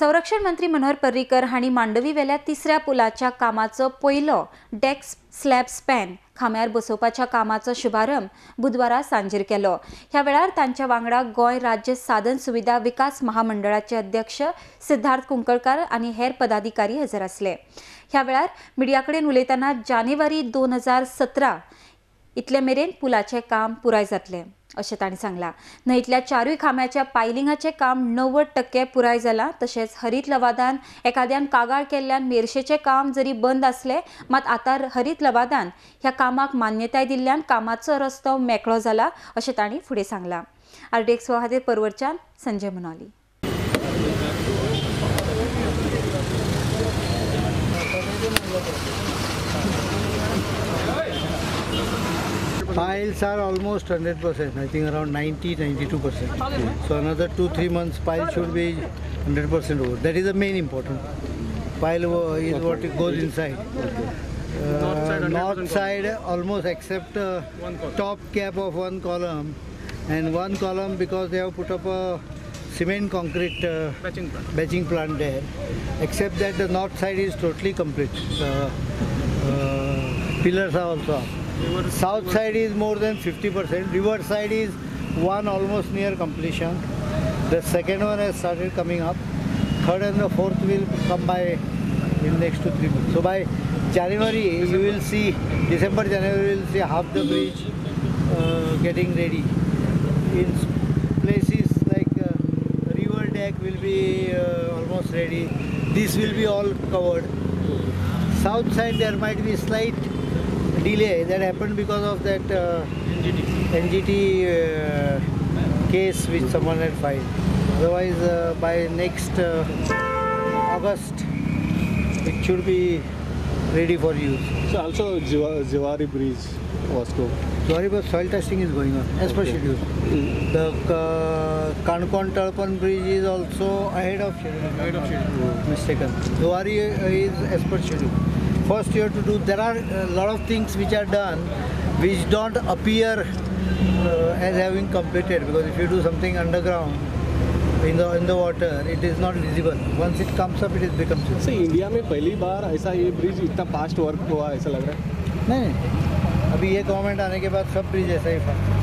संरक्षण मंत्री मनोहर पर्रीकर हांणी मांडवी वेल्या तिसऱ्या पुलाच्या कामाचो पयलो डेक्स स्लॅब स्पॅन खांब्यार बसोवपाच्या कामाचो शुभारंभ बुधवारा सांजेर केलो. ह्या वेळार तांच्या वांगडा गोंय राज्य साधन सुविधा विकास महामंडळाचे अध्यक्ष सिद्धार्थ कुंकळकार आनी हेर पदाधिकारी हजर आसले ह्या वेळार मिडिया कडेन उलयतना जानेवारी दोन हजार सतरा इतले मेरेन पुलाचें काम पुराय जातलें. अशें तांणी सांगलां. न्हंयतल्या चारूय खांब्याच्या पायलिंगाचें काम णव्वद टक्के पुराय जालां तशेंच हरीत लवादान एकाद्यान कागाळ केल्ल्यान मेरशेचें काम जरी बंद आसलें मात आतां हरीत लवादान ह्या कामाक मान्यताय दिल्ल्यान कामाचो रस्तो मेकळो जाला अशें तांणी फुडें सांगलां. आरडीएक्स खातीर परवरच्यान Sanjay Manoli. Piles are almost 100%, I think around 90 92%. So another 2 3 months pile should be 100% over. That is the main important. Pile is what goes inside. Uh, north side almost except uh, top cap of one column and one column because they have put up a cement concrete uh, Batching plant. batching plant there except that the north side is totally complete uh, pillars are also up south side is more than 50% river side is one almost near completion. The second one has started coming up. Third and the fourth will come by in next two three months. So by january you will see december january you will see half the bridge uh, getting ready. In places like uh, river deck will be uh, almost ready. This will be all covered. South side there might be slight delay that happened because of that uh, NGT, uh, case which someone had filed. Otherwise, uh, by next uh, August, it should be ready for use. So also Jiwa- Zuari Bridge was to Sorry, but soil testing is going on as per schedule. The uh, Kankon Talpan bridge is also ahead of schedule. Ahead of schedule. Mistaken. Zuari uh, is as per schedule. First, have to do. There are a lot of things which are done, which don't appear uh, as having completed. Because if you do something underground, in the in the water, it is not visible. Once it comes up, it is becomes. से India में पहली बार ऐसा ये bridge इतना fast work हुआ ऐसा लग रहा है नहीं अभी ये गवर्नमेंट आने के बाद सब ब्रिज ऐसा ही फास्ट